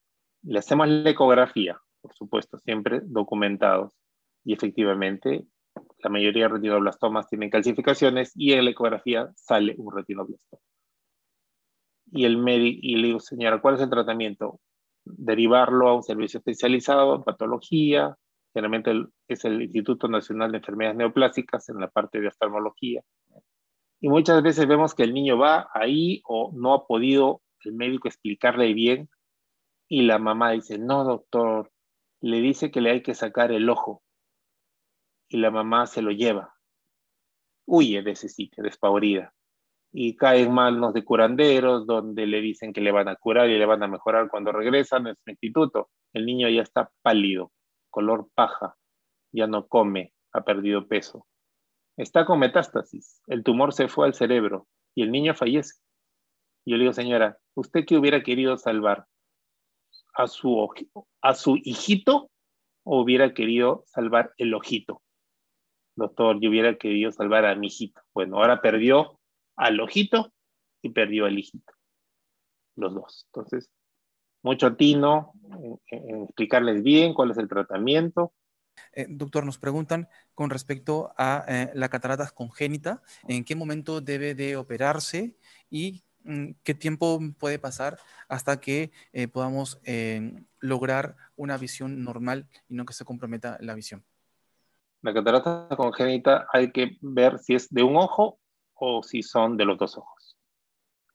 le hacemos la ecografía, por supuesto, siempre documentados. Y efectivamente, la mayoría de retinoblastomas tienen calcificaciones y en la ecografía sale un retinoblastoma. Y el médico, y le digo, señora, ¿cuál es el tratamiento? Derivarlo a un servicio especializado en patología, generalmente es el Instituto Nacional de Enfermedades Neoplásicas en la parte de oftalmología y muchas veces vemos que el niño va ahí o no ha podido el médico explicarle bien y la mamá dice, no, doctor, le dice que le hay que sacar el ojo y la mamá se lo lleva. Huye de ese sitio, despavorida. Y cae en manos de curanderos donde le dicen que le van a curar y le van a mejorar cuando regresan a su instituto. El niño ya está pálido, color paja, ya no come, ha perdido peso está con metástasis, el tumor se fue al cerebro y el niño fallece. Yo le digo, señora, ¿usted qué hubiera querido salvar? ¿A su, a su hijito o hubiera querido salvar el ojito? Doctor, yo hubiera querido salvar a mi hijito. Bueno, ahora perdió al ojito y perdió al hijito. Los dos. Entonces, mucho tino en explicarles bien cuál es el tratamiento, eh, doctor, nos preguntan con respecto a eh, la catarata congénita, ¿en qué momento debe de operarse y mm, qué tiempo puede pasar hasta que eh, podamos lograr una visión normal y no que se comprometa la visión? La catarata congénita hay que ver si es de un ojo o si son de los dos ojos.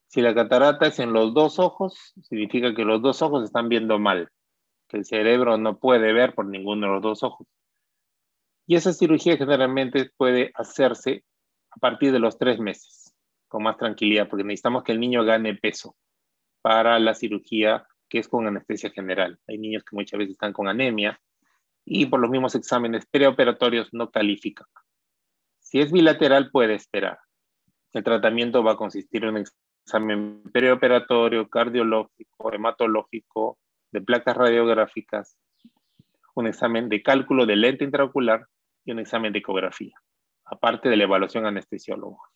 Si la catarata es en los dos ojos, significa que los dos ojos están viendo mal que el cerebro no puede ver por ninguno de los dos ojos. Y esa cirugía generalmente puede hacerse a partir de los tres meses, con más tranquilidad, porque necesitamos que el niño gane peso para la cirugía que es con anestesia general. Hay niños que muchas veces están con anemia y por los mismos exámenes preoperatorios no califican. Si es bilateral, puede esperar. El tratamiento va a consistir en un examen preoperatorio, cardiológico, hematológico, de placas radiográficas, un examen de cálculo de lente intraocular y un examen de ecografía, aparte de la evaluación anestesiológica.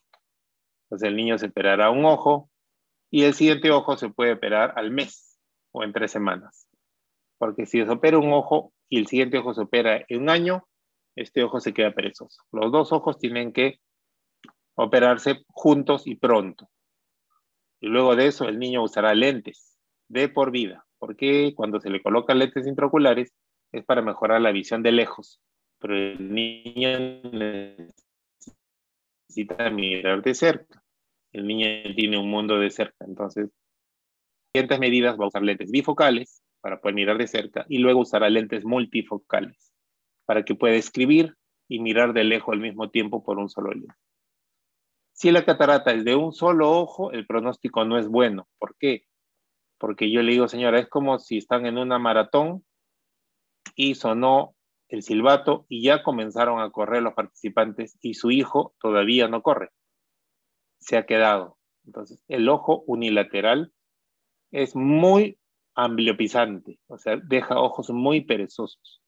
Entonces el niño se operará un ojo y el siguiente ojo se puede operar al mes o en tres semanas. Porque si se opera un ojo y el siguiente ojo se opera en un año, este ojo se queda perezoso. Los dos ojos tienen que operarse juntos y pronto. Y luego de eso el niño usará lentes de por vida, porque cuando se le colocan lentes intraoculares es para mejorar la visión de lejos, pero el niño necesita mirar de cerca. El niño tiene un mundo de cerca, entonces, siguientes medidas va a usar lentes bifocales para poder mirar de cerca y luego usará lentes multifocales para que pueda escribir y mirar de lejos al mismo tiempo por un solo lente. Si la catarata es de un solo ojo, el pronóstico no es bueno. ¿Por qué? Porque yo le digo, señora, es como si están en una maratón y sonó el silbato y ya comenzaron a correr los participantes y su hijo todavía no corre. Se ha quedado. Entonces, el ojo unilateral es muy ambliopizante, o sea, deja ojos muy perezosos.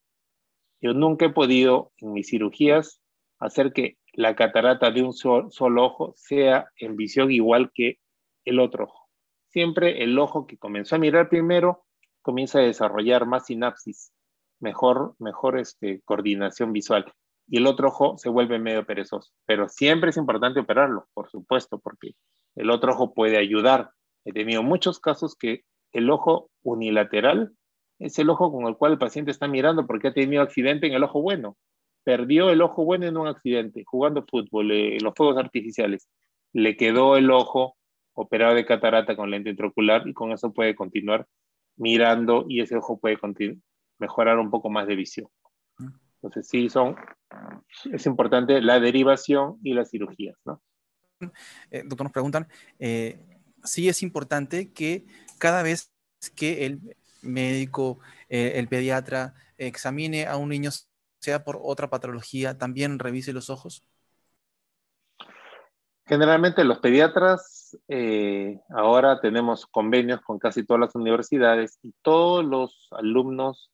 Yo nunca he podido en mis cirugías hacer que la catarata de un solo ojo sea en visión igual que el otro ojo. Siempre el ojo que comenzó a mirar primero comienza a desarrollar más sinapsis, mejor, mejor este, coordinación visual. Y el otro ojo se vuelve medio perezoso. Pero siempre es importante operarlo, por supuesto, porque el otro ojo puede ayudar. He tenido muchos casos que el ojo unilateral es el ojo con el cual el paciente está mirando porque ha tenido accidente en el ojo bueno perdió el ojo bueno en un accidente, jugando fútbol, en los fuegos artificiales. Le quedó el ojo operado de catarata con lente intraocular y con eso puede continuar mirando y ese ojo puede mejorar un poco más de visión. Entonces sí, son, es importante la derivación y las cirugías. ¿no? Eh, doctor, nos preguntan, eh, sí es importante que cada vez que el médico, eh, el pediatra examine a un niño sea por otra patología, también revise los ojos? Generalmente los pediatras, eh, ahora tenemos convenios con casi todas las universidades y todos los alumnos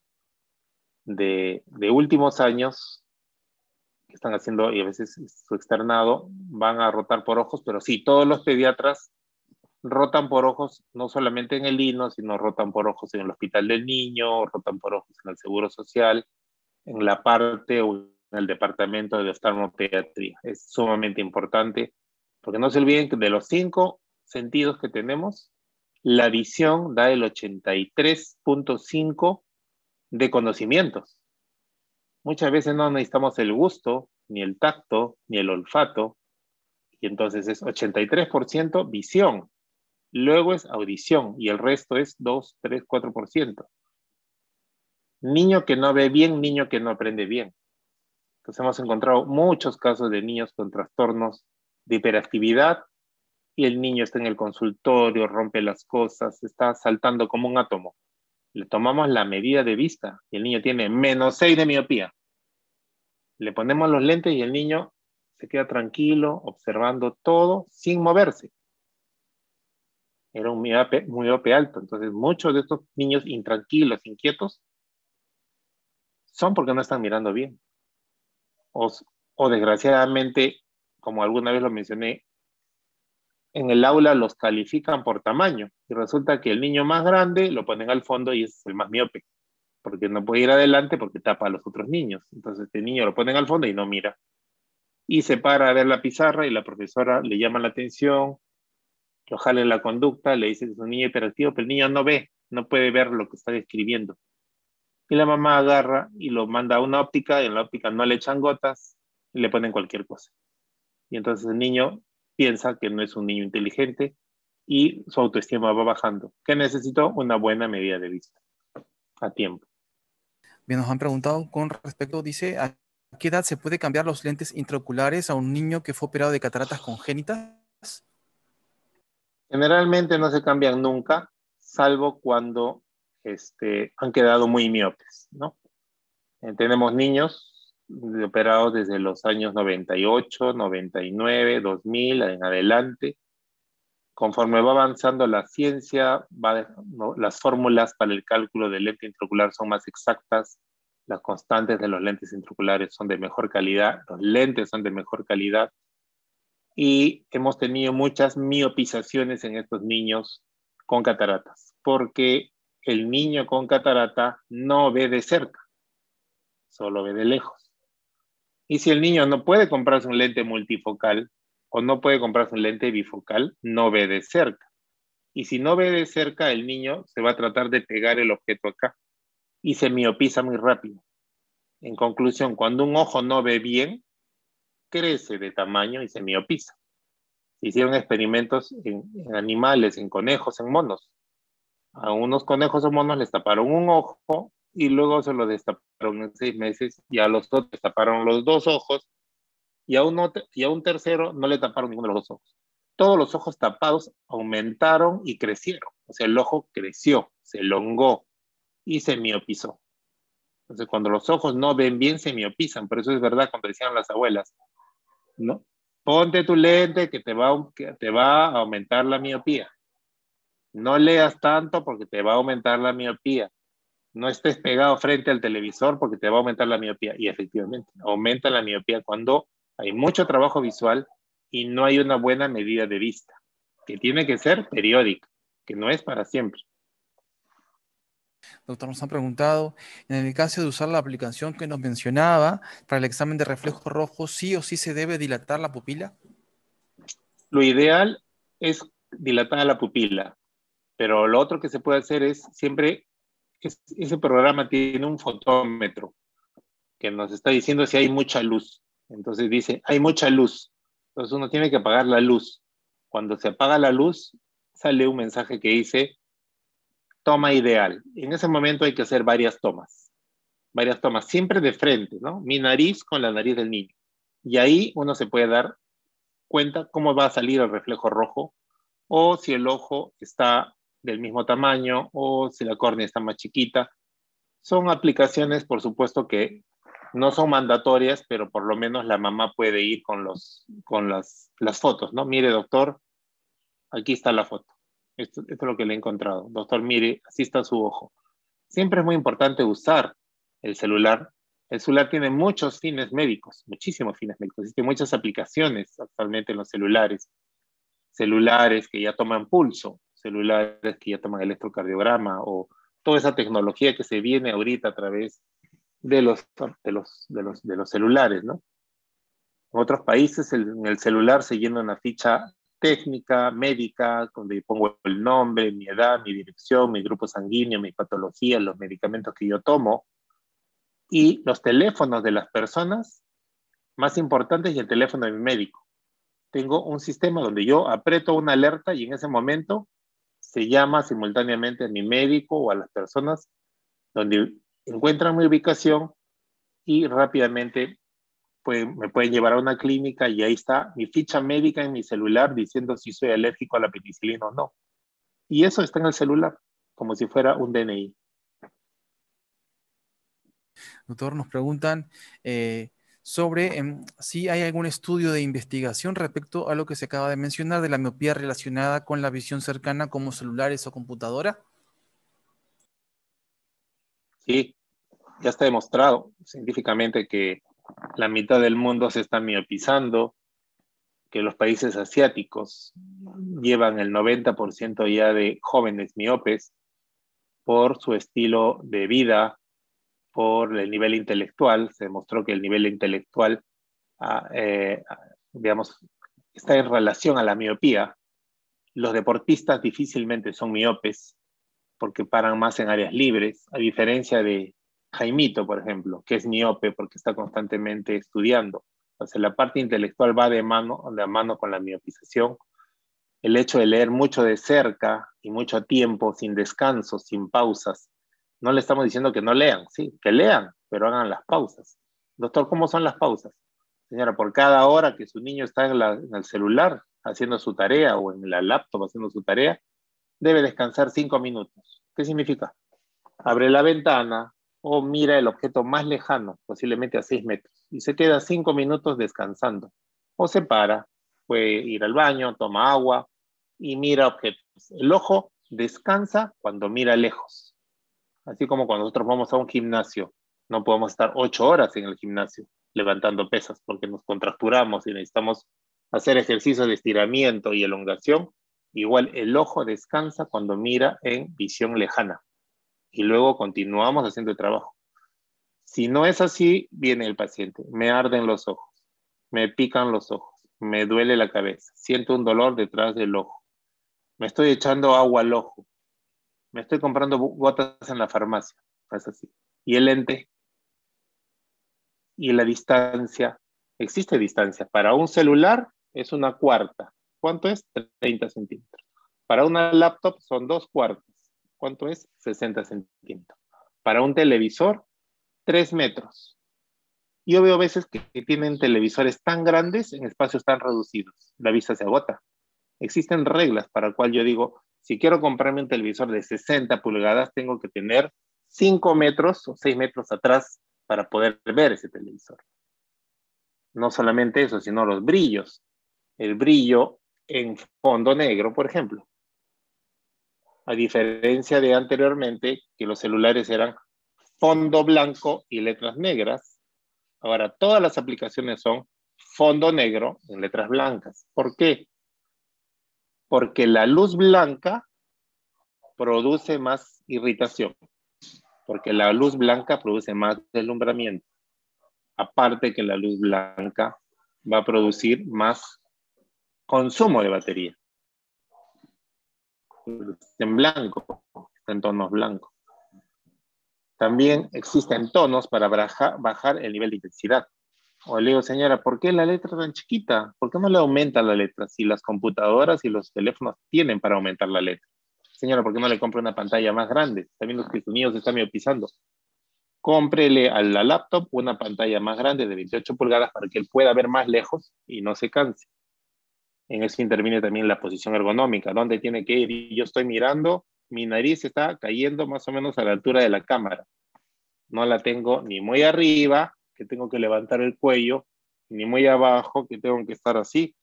de, de últimos años que están haciendo y a veces su externado van a rotar por ojos, pero sí, todos los pediatras rotan por ojos no solamente en el INO, sino rotan por ojos en el Hospital del Niño, rotan por ojos en el Seguro Social, en la parte o en el departamento de oftalmopediatría. Es sumamente importante porque no se olviden que de los cinco sentidos que tenemos, la visión da el 83.5 de conocimientos. Muchas veces no necesitamos el gusto, ni el tacto, ni el olfato, y entonces es 83% visión. Luego es audición y el resto es 2, 3, 4% niño que no ve bien, niño que no aprende bien. Entonces hemos encontrado muchos casos de niños con trastornos de hiperactividad y el niño está en el consultorio, rompe las cosas, está saltando como un átomo. Le tomamos la medida de vista y el niño tiene menos 6 de miopía. Le ponemos los lentes y el niño se queda tranquilo, observando todo sin moverse. Era un miope, miope alto. Entonces, muchos de estos niños intranquilos, inquietos, son porque no están mirando bien. O, desgraciadamente, como alguna vez lo mencioné, en el aula los califican por tamaño y resulta que el niño más grande lo ponen al fondo y es el más miope, porque no puede ir adelante porque tapa a los otros niños. Entonces este niño lo ponen al fondo y no mira. Y se para a ver la pizarra y la profesora le llama la atención, lo jala en la conducta, le dice que es un niño hiperactivo, pero el niño no ve, no puede ver lo que está escribiendo. Y la mamá agarra y lo manda a una óptica, y en la óptica no le echan gotas y le ponen cualquier cosa. Y entonces el niño piensa que no es un niño inteligente y su autoestima va bajando. ¿Qué necesitó? Una buena medida de vista a tiempo. Bien, nos han preguntado con respecto, dice, ¿a qué edad se puede cambiar los lentes intraoculares a un niño que fue operado de cataratas congénitas? Generalmente no se cambian nunca, salvo cuando este, han quedado muy miopes, ¿no? Eh, tenemos niños operados desde los años 98, 99, 2000 en adelante. Conforme va avanzando la ciencia, las fórmulas para el cálculo del lente intraocular son más exactas, las constantes de los lentes intraoculares son de mejor calidad, los lentes son de mejor calidad y hemos tenido muchas miopizaciones en estos niños con cataratas, porque el niño con catarata no ve de cerca, solo ve de lejos. Y si el niño no puede comprarse un lente multifocal o no puede comprarse un lente bifocal, no ve de cerca. Y si no ve de cerca, el niño se va a tratar de pegar el objeto acá y se miopiza muy rápido. En conclusión, cuando un ojo no ve bien, crece de tamaño y se miopiza. Hicieron experimentos en, animales, en conejos, en monos. A unos conejos o monos les taparon un ojo y luego se lo destaparon en seis meses y a los otros taparon los dos ojos y a, uno, y a un tercero no le taparon ninguno de los dos ojos. Todos los ojos tapados aumentaron y crecieron. O sea, el ojo creció, se elongó y se miopizó. Entonces, cuando los ojos no ven bien, se miopizan. Por eso es verdad cuando decían las abuelas, ¿no? Ponte tu lente que te va, que te va a aumentar la miopía. No leas tanto porque te va a aumentar la miopía. No estés pegado frente al televisor porque te va a aumentar la miopía. Y efectivamente, aumenta la miopía cuando hay mucho trabajo visual y no hay una buena medida de vista, que tiene que ser periódica, que no es para siempre. Doctor, nos han preguntado, en el caso de usar la aplicación que nos mencionaba para el examen de reflejo rojo, ¿sí o sí se debe dilatar la pupila? Lo ideal es dilatar la pupila, pero lo otro que se puede hacer es siempre, ese programa tiene un fotómetro que nos está diciendo si hay mucha luz. Entonces dice, hay mucha luz. Entonces uno tiene que apagar la luz. Cuando se apaga la luz, sale un mensaje que dice, toma ideal. En ese momento hay que hacer varias tomas, varias tomas, siempre de frente, ¿no? Mi nariz con la nariz del niño. Y ahí uno se puede dar cuenta cómo va a salir el reflejo rojo o si el ojo está del mismo tamaño o si la córnea está más chiquita. Son aplicaciones, por supuesto, que no son mandatorias, pero por lo menos la mamá puede ir con, los, con las, las fotos, ¿no? Mire, doctor, aquí está la foto. Esto, es lo que le he encontrado. Doctor, mire, así está su ojo. Siempre es muy importante usar el celular. El celular tiene muchos fines médicos, muchísimos fines médicos. Existen muchas aplicaciones actualmente en los celulares. Celulares que ya toman pulso, celulares que ya toman electrocardiograma o toda esa tecnología que se viene ahorita a través de los, de los, de los, de los celulares, ¿no? En otros países el, en el celular se llena una ficha técnica, médica, donde pongo el nombre, mi edad, mi dirección, mi grupo sanguíneo, mi patología, los medicamentos que yo tomo y los teléfonos de las personas más importantes y el teléfono de mi médico. Tengo un sistema donde yo aprieto una alerta y en ese momento se llama simultáneamente a mi médico o a las personas donde encuentran mi ubicación y rápidamente me pueden llevar a una clínica y ahí está mi ficha médica en mi celular diciendo si soy alérgico a la penicilina o no. Y eso está en el celular, como si fuera un DNI. Doctor, nos preguntan eh, sobre em, si hay algún estudio de investigación respecto a lo que se acaba de mencionar de la miopía relacionada con la visión cercana como celulares o computadora. Sí, ya está demostrado científicamente que la mitad del mundo se está miopizando, que los países asiáticos llevan el 90% ya de jóvenes miopes por su estilo de vida, por el nivel intelectual. Se demostró que el nivel intelectual, ah, eh, digamos, está en relación a la miopía. Los deportistas difícilmente son miopes porque paran más en áreas libres, a diferencia de Jaimito, por ejemplo, que es miope porque está constantemente estudiando. Entonces, la parte intelectual va de mano, de mano con la miopización. El hecho de leer mucho de cerca y mucho tiempo, sin descanso, sin pausas. No le estamos diciendo que no lean, sí, que lean, pero hagan las pausas. Doctor, ¿cómo son las pausas? Señora, por cada hora que su niño está en, en el celular haciendo su tarea o en la laptop haciendo su tarea, debe descansar cinco minutos. ¿Qué significa? Abre la ventana, o mira el objeto más lejano, posiblemente a 6 metros, y se queda 5 minutos descansando. O se para, puede ir al baño, toma agua y mira objetos. El ojo descansa cuando mira lejos. Así como cuando nosotros vamos a un gimnasio, no podemos estar 8 horas en el gimnasio levantando pesas porque nos contracturamos y necesitamos hacer ejercicios de estiramiento y elongación. Igual el ojo descansa cuando mira en visión lejana y luego continuamos haciendo el trabajo. Si no es así, viene el paciente. Me arden los ojos, me pican los ojos, me duele la cabeza, siento un dolor detrás del ojo, me estoy echando agua al ojo, me estoy comprando gotas en la farmacia. Es así. Y el lente y la distancia. Existe distancia. Para un celular es una cuarta. ¿Cuánto es? 30 centímetros. Para una laptop son dos cuartas. ¿Cuánto es? 60 centímetros. Para un televisor, 3 metros. Yo veo veces que, tienen televisores tan grandes en espacios tan reducidos. La vista se agota. Existen reglas para el cual yo digo, si quiero comprarme un televisor de 60 pulgadas, tengo que tener 5 metros o 6 metros atrás para poder ver ese televisor. No solamente eso, sino los brillos. El brillo en fondo negro, por ejemplo. A diferencia de anteriormente, que los celulares eran fondo blanco y letras negras, ahora todas las aplicaciones son fondo negro en letras blancas. ¿Por qué? Porque la luz blanca produce más irritación porque la luz blanca produce más deslumbramiento. Aparte que la luz blanca va a producir más consumo de batería. En blanco, en tonos blancos. También existen tonos para bajar el nivel de intensidad. O le digo, señora, ¿por qué la letra tan chiquita? ¿Por qué no le aumenta la letra si las computadoras y los teléfonos tienen para aumentar la letra? señora, ¿por qué no le compre una pantalla más grande? También los que niños están miopizando. Cómprele a la laptop una pantalla más grande de 28 pulgadas para que él pueda ver más lejos y no se canse. En eso interviene también la posición ergonómica, dónde tiene que ir. Yo estoy mirando, mi nariz está cayendo más o menos a la altura de la cámara. No la tengo ni muy arriba, que tengo que levantar el cuello, ni muy abajo, que tengo que estar así,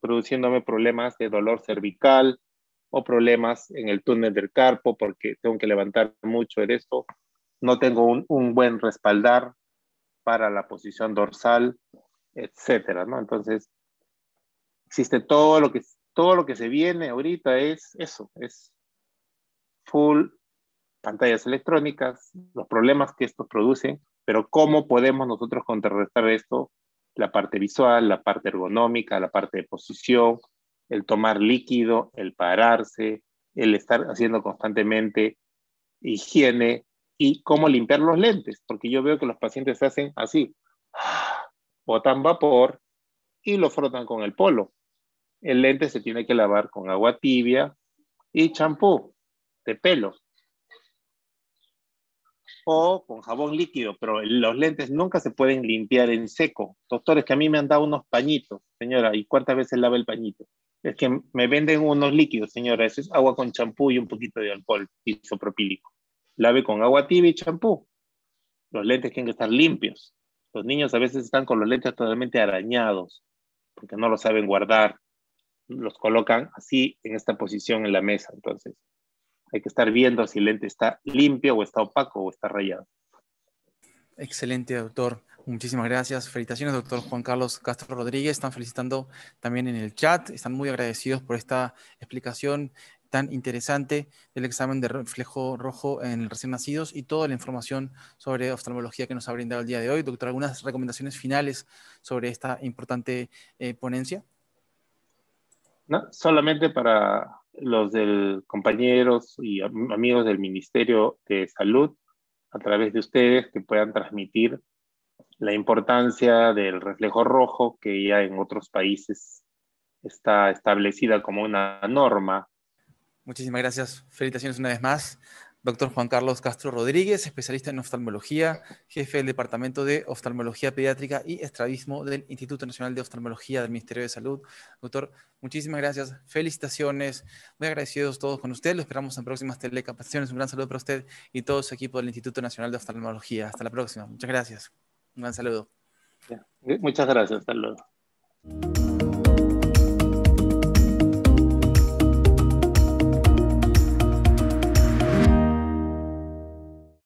produciéndome problemas de dolor cervical, o problemas en el túnel del carpo porque tengo que levantar mucho de esto, no tengo un, un buen respaldar para la posición dorsal, etcétera, ¿no? Entonces, existe todo lo que todo lo que se viene ahorita es eso, es full pantallas electrónicas, los problemas que esto produce, pero cómo podemos nosotros contrarrestar esto, la parte visual, la parte ergonómica, la parte de posición, el tomar líquido, el pararse, el estar haciendo constantemente higiene y cómo limpiar los lentes, porque yo veo que los pacientes hacen así, botan vapor y lo frotan con el polo. El lente se tiene que lavar con agua tibia y champú de pelo o con jabón líquido, pero los lentes nunca se pueden limpiar en seco. Doctores que a mí me han dado unos pañitos, señora, ¿y cuántas veces lava el pañito? Es que me venden unos líquidos, señora. Eso es agua con champú y un poquito de alcohol isopropílico. Lave con agua tibia y champú. Los lentes tienen que estar limpios. Los niños a veces están con los lentes totalmente arañados porque no lo saben guardar. Los colocan así en esta posición en la mesa. Entonces, hay que estar viendo si el lente está limpio o está opaco o está rayado. Excelente, doctor. Muchísimas gracias. Felicitaciones, doctor Juan Carlos Castro Rodríguez. Están felicitando también en el chat. Están muy agradecidos por esta explicación tan interesante del examen de reflejo rojo en recién nacidos y toda la información sobre oftalmología que nos ha brindado el día de hoy. Doctor, ¿algunas recomendaciones finales sobre esta importante eh, ponencia? No, solamente para los del compañeros y amigos del Ministerio de Salud, a través de ustedes, que puedan transmitir la importancia del reflejo rojo, que ya en otros países está establecida como una norma. Muchísimas gracias. Felicitaciones una vez más. Doctor Juan Carlos Castro Rodríguez, especialista en oftalmología, jefe del Departamento de Oftalmología Pediátrica y Estrabismo del Instituto Nacional de Oftalmología del Ministerio de Salud. Doctor, muchísimas gracias. Felicitaciones. Muy agradecidos todos con usted. Lo esperamos en próximas telecapacitaciones. Un gran saludo para usted y todo su equipo del Instituto Nacional de Oftalmología. Hasta la próxima. Muchas gracias. Un gran saludo. Muchas gracias. Hasta luego.